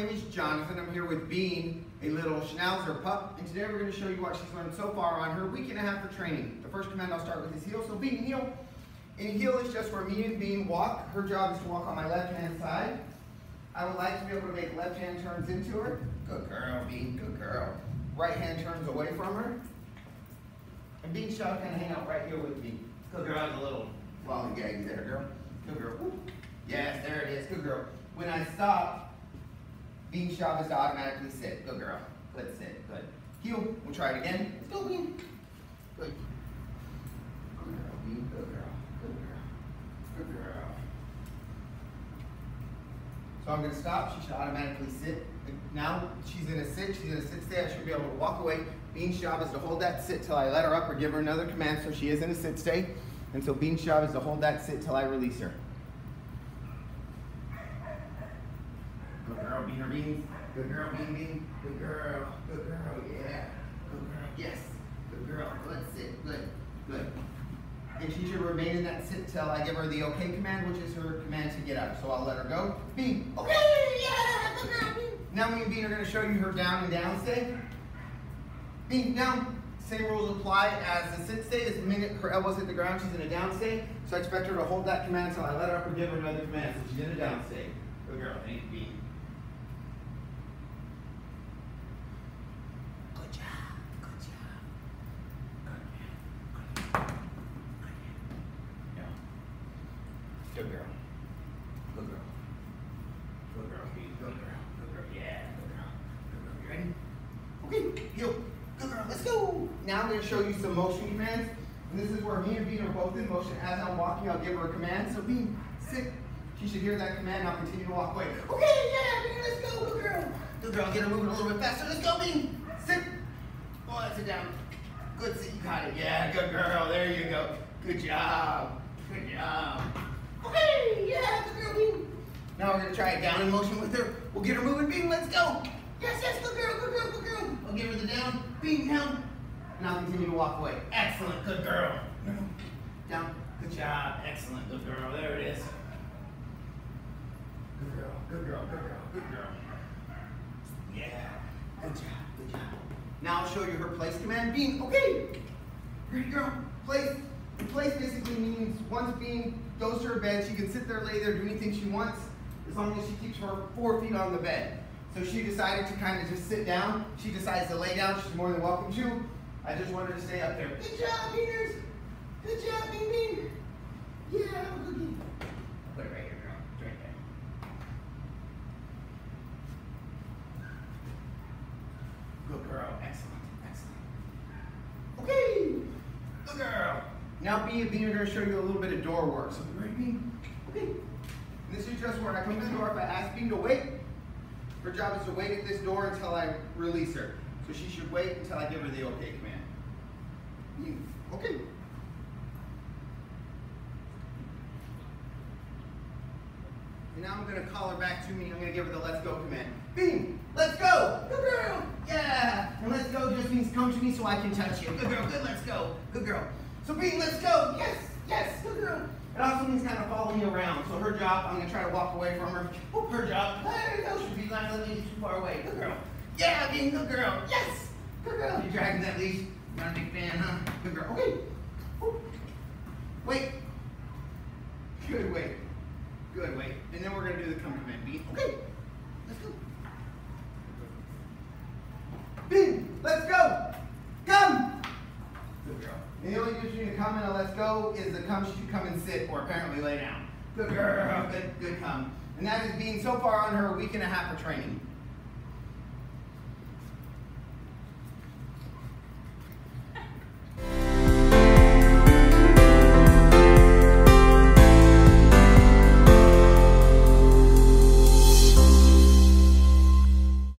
my name is Jonathan. I'm here with Bean, a little Schnauzer pup, and today we're going to show you what she's learned so far on her week and a half of training. The first command I'll start with is heel. So Bean, heel. And heel is just where me and Bean walk. Her job is to walk on my left-hand side. I would like to be able to make left-hand turns into her. Good girl, Bean, good girl. Right-hand turns away from her. And Bean's job kind of hang out right here with me. Good girl, a little lollygag there, girl. Good girl. Yes, there it is. Good girl. When I stop, Bean's job is to automatically sit. Good girl. Good sit. Good. Heel. We'll try it again. Let's go, Bean. Good. Good girl, Bean. Good girl. Good girl. Good girl. So I'm going to stop. She should automatically sit. Now she's in a sit. She's in a sit stay. I should be able to walk away. Bean's job is to hold that sit till I let her up or give her another command so she is in a sit stay. And so Bean's job is to hold that sit till I release her. Bean. Good girl, bean. Good girl. Good girl, yeah. Good girl, yes. Good girl. Good sit. Good. Good. And she should remain in that sit till I give her the okay command, which is her command to get up. So I'll let her go. Bean. Okay, yeah. Good girl. Now me and Bean are going to show you her down and down stay. Bean, down. Same rules apply as the sit stay. The minute her elbows hit the ground, she's in a down stay. So I expect her to hold that command until I let her up and give her another command. So she's in a down stay. Good girl. Thank you, Bean. Good job. Good job. Good. Good. Yeah. Good girl. Good girl. Good girl. Bean. Good girl. Good girl. Yeah. Good girl. Good girl. You Heel. Good girl. Let's go. Now I'm to show you some motion commands. And this is where me and Bean are both in motion. As I'm walking, I'll give her a command. So Bean, sit. She should hear that command. I'll continue to walk away. Okay, yeah, Bean, let's go. Good girl. Good girl. Get her moving a little bit faster. Let's go, Bean. Sit. Oh, sit down. Good sit. You got it. Yeah, good girl. There you go. Good job. Good job. Okay, yeah, good girl, Bean. Now we're to try it down in motion with her. We'll get her moving, Bean. Let's go. Yes, yes, good girl, good girl, good girl. I'll give her the down. Bean, down. And I'll continue to walk away. Excellent, good girl. Down. Good job. Excellent, good girl. There it is. Good girl, good girl, good girl, good girl. Yeah. Good job, good job. Now I'll show you her place command. Bean, okay. Great girl. Place. Place basically means once Bean goes to her bed, she can sit there, lay there, do anything she wants, as long as she keeps her four feet on the bed. So she decided to kind of just sit down. She decides to lay down. She's more than welcome to. I just wanted to stay up there. Good job, Beaners. Good job, Bean Bean. Yeah, have a good game. Put it right here, girl. It's right there. Good girl. Excellent. Excellent. Okay. Good girl. Now Bean and Bean are going to show you a little bit of door work. So ready, Bean? Okay. And this is just where I come to the door. If I ask Bean to wait, her job is to wait at this door until I release her. So she should wait until I give her the okay command. Bean. Okay. And now I'm going to call her back to me. I'm to give her the let's go command. Bean, let's go. Good girl. Yeah. And let's go just means come to me so I can touch you. Good girl. Good. Let's go. Good girl. So Bean, let's go. Yes. Good girl. It also means kind of follow me around. So her job, I'm to try to walk away from her. Oh, her job. You go. Should be not letting me too far away. Good girl. Yeah, Bean. Good girl. Yes. Good girl. You're dragging that leash. You're not a big fan, huh? Good girl. Okay. Ooh. Wait. Good wait. Good wait. And then we're to do the come command. Bean. Okay. Let's go. Bean, let's go. Come. Good girl. And the only difference between a come and a let's go is the come should come and sit or apparently lay down. Good girl. Good, good come. And that is Bean so far on her week and a half of training.